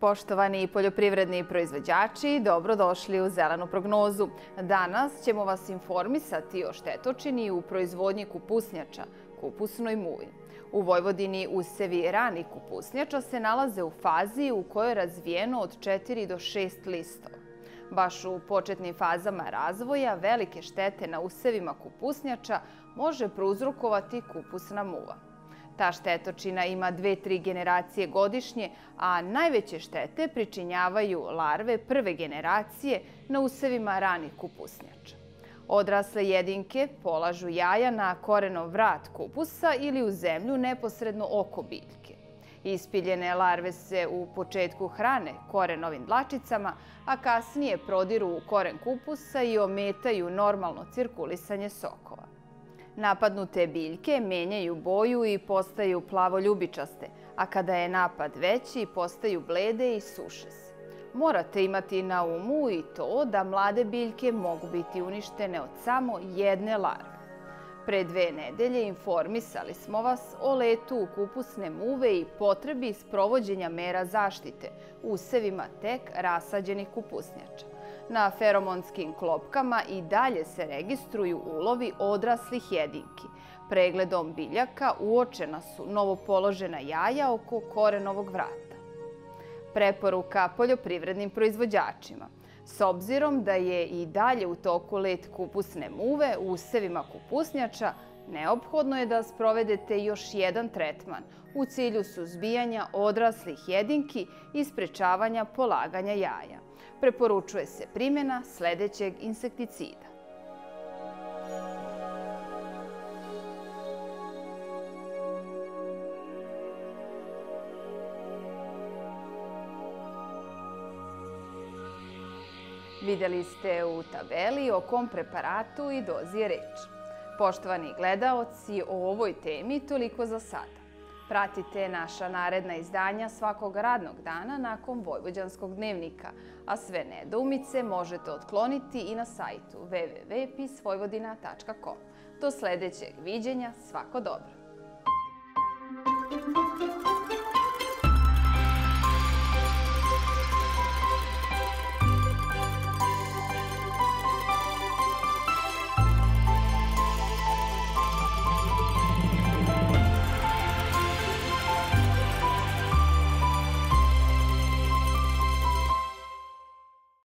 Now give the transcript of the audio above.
Poštovani poljoprivredni proizvođači, dobrodošli u Zelenu prognozu. Danas ćemo vas informisati o štetočini u proizvodnji kupusnjača, kupusnoj muvi. U Vojvodini usevi rani kupusnjača se nalaze u fazi u kojoj je razvijeno od 4 do 6 listova. Baš u početnim fazama razvoja velike štete na usevima kupusnjača može prouzrokovati kupusna muva. Ta štetočina ima dve, tri generacije godišnje, a najveće štete pričinjavaju larve prve generacije na usevima ranih kupusnjača. Odrasle jedinke polažu jaja na korenov vrat kupusa ili u zemlju neposredno oko biljke. Ispiljene larve se u početku hrane korenovim dlačicama, a kasnije prodiru u koren kupusa i ometaju normalno cirkulisanje sokova. Napadnute biljke menjaju boju i postaju plavoljubičaste, a kada je napad veći, postaju blede i suše se. Morate imati na umu i to da mlade biljke mogu biti uništene od samo jedne larve. Pre dve nedelje informisali smo vas o letu u kupusne muve i potrebi sprovođenja mera zaštite usevima tek rasađenih kupusnjača. Na feromonskim klopkama i dalje se registruju ulovi odraslih jedinki. Pregledom biljaka uočena su novopoložena jaja oko korenovog vrata. Preporuka poljoprivrednim proizvođačima. S obzirom da je i dalje u toku let kupusne muve u usevima kupusnjača, neophodno je da sprovedete još jedan tretman u cilju suzbijanja odraslih jedinki i sprečavanja polaganja jaja preporučuje se primjena sledećeg insekticida. Videli ste u tabeli o kom preparatu i dozi je reč. Poštovani gledaoci, o ovoj temi toliko za sada. Pratite naša naredna izdanja svakog radnog dana nakon Vojvođanskog dnevnika, a sve nedoumice možete otkloniti i na sajtu www.pisvojvodina.com. Do sledećeg viđenja, svako dobro!